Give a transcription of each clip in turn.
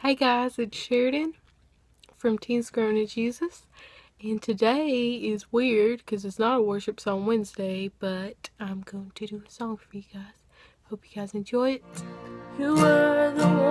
Hey guys, it's Sheridan from Teens Growing to Jesus. And today is weird because it's not a worship song Wednesday, but I'm going to do a song for you guys. Hope you guys enjoy it. You were the one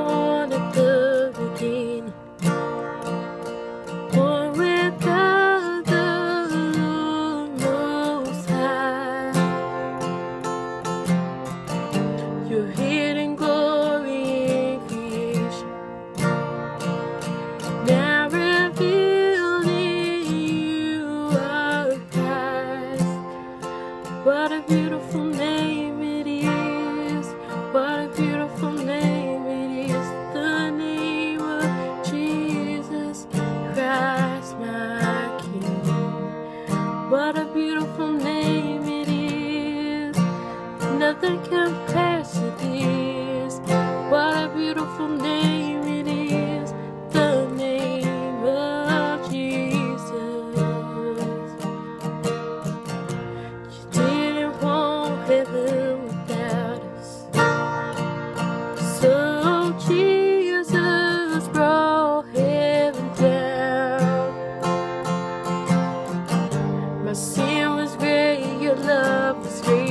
What a beautiful name it is. Nothing compares to this. What a beautiful name My sin was great, your love was greater.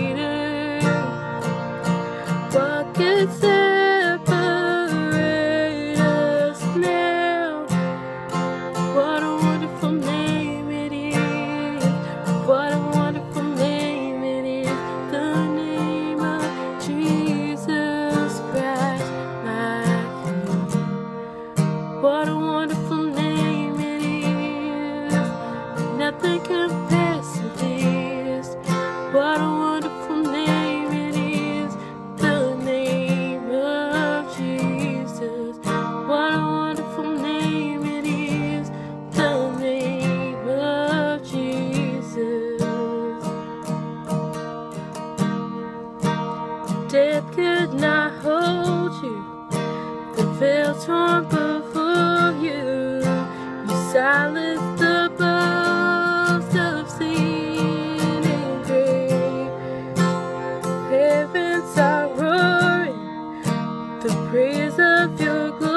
Veil torn before you. You silenced the boast of sin and grave. Heavens are roaring the praise of your glory.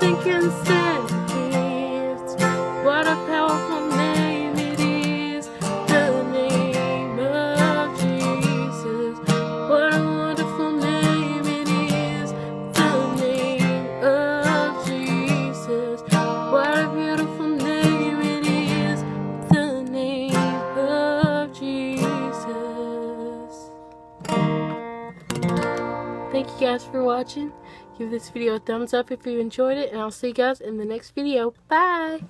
Nothing Thank you guys for watching. Give this video a thumbs up if you enjoyed it, and I'll see you guys in the next video. Bye!